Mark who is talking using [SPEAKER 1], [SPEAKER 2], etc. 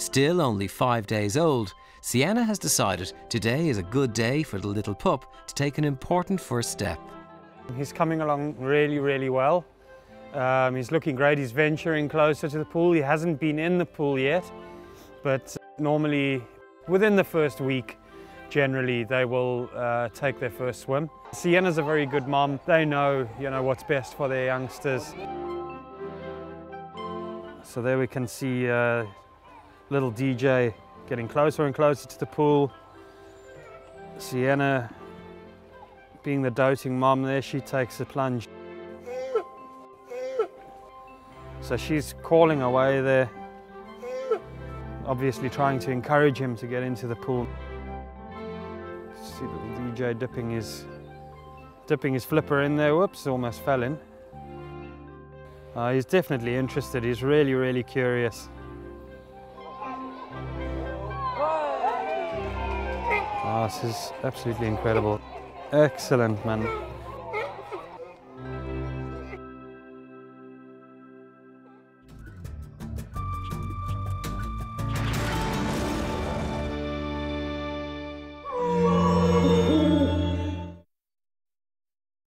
[SPEAKER 1] Still only five days old, Sienna has decided today is a good day for the little pup to take an important first step.
[SPEAKER 2] He's coming along really, really well. Um, he's looking great. He's venturing closer to the pool. He hasn't been in the pool yet, but normally within the first week, generally they will uh, take their first swim. Sienna's a very good mom. They know, you know, what's best for their youngsters. So there we can see uh, little DJ getting closer and closer to the pool. Sienna, being the doting mom there, she takes a plunge. So she's calling away there, obviously trying to encourage him to get into the pool. See little DJ dipping his, dipping his flipper in there. Whoops, almost fell in. Uh, he's definitely interested. He's really, really curious. Oh, this is absolutely incredible. Excellent, man.